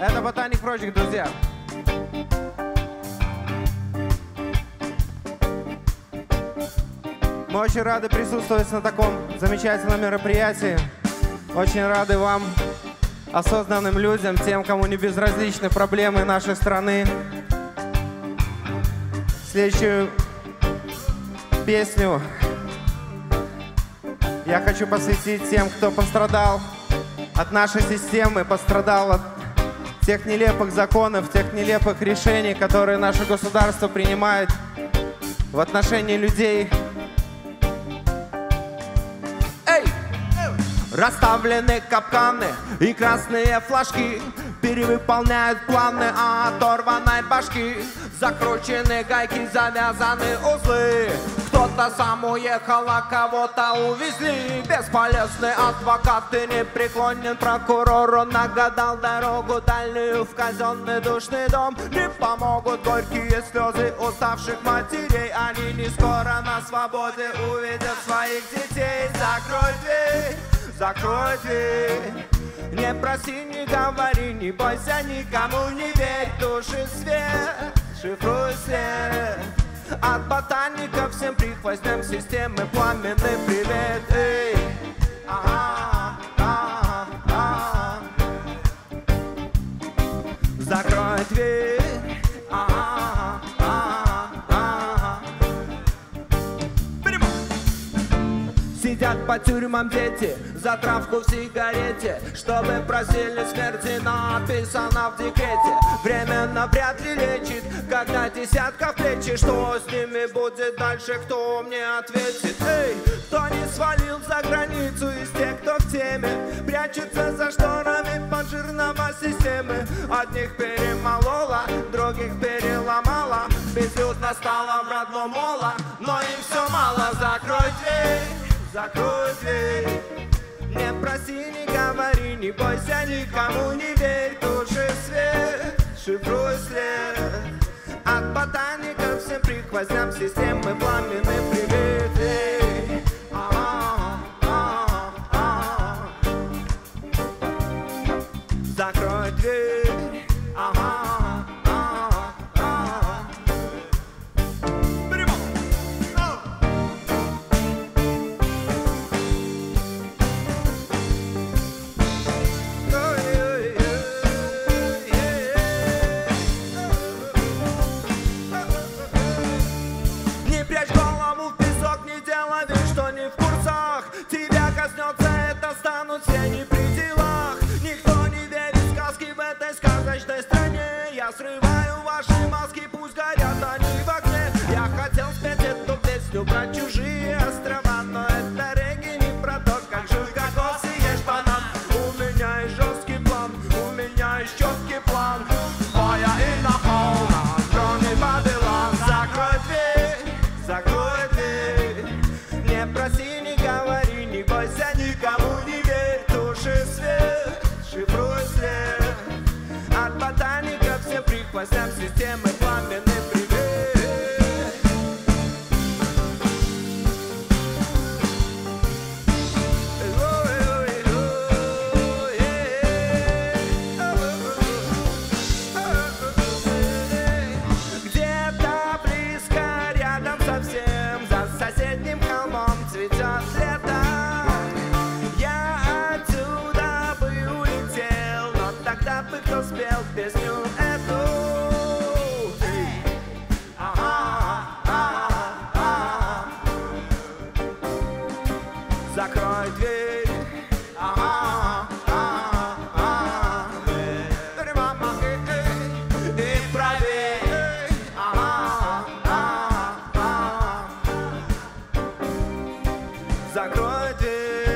Это Ботаник Project, друзья. Мы очень рады присутствовать на таком замечательном мероприятии. Очень рады вам, осознанным людям, тем, кому не безразличны проблемы нашей страны. Следующую песню я хочу посвятить тем, кто пострадал от нашей системы, пострадал от тех нелепых законов, тех нелепых решений, которые наше государство принимает в отношении людей. Эй! Расставлены капканы и красные флажки Перевыполняют планы оторванной башки Закручены гайки, завязаны узлы. Кто-то сам уехал, а кого-то увезли. Бесполезный адвокат и непреклонен прокурор. Он нагадал дорогу дальнюю в казенный душный дом. Не помогут горькие слезы уставших матерей. Они не скоро на свободе увидят своих детей. Закрой дверь, закрой дверь. Не проси, не говори, не бойся, никому не верь. Души свет, шифруй От ботаников всем прихвостням системы Пламенный привет, эй Сидят по тюрьмам дети за травку в сигарете Чтобы просили смерти написано в декрете. Временно вряд ли лечит, когда десятка плечи. Что с ними будет дальше, кто мне ответит? Эй, кто не свалил за границу из тех, кто в теме Прячется за шторами поджирного системы. Одних перемолола, других переломала Безлюдно стало в родном мола Но им все мало, закрой дверь, закрой дверь. Не проси, не говори, не бойся, никому не верь Туши свет, шифруй след. От ботаников всем прихвостням системы пламенный песок, не делай вид, что не в курсах. Тебя коснется, это станут все не при делах. Никто не верит в сказки в этой сказочной стране. Я срываю ваши маски, пусть горят они в огне. Я хотел спеть эту песню про чужие острова Но это регги не про то, как жуй кокос и ешь банан У меня есть жесткий план, у меня есть четкий план бойся, никому не верь Туши свет, шифруй след От ботаников всем прихвостням системы пламенный привет тогда бы кто спел песню эту Ага, ага, ага. Закрой дверь Ага. Эй, мама, эй, эй, И проверь. Закрой дверь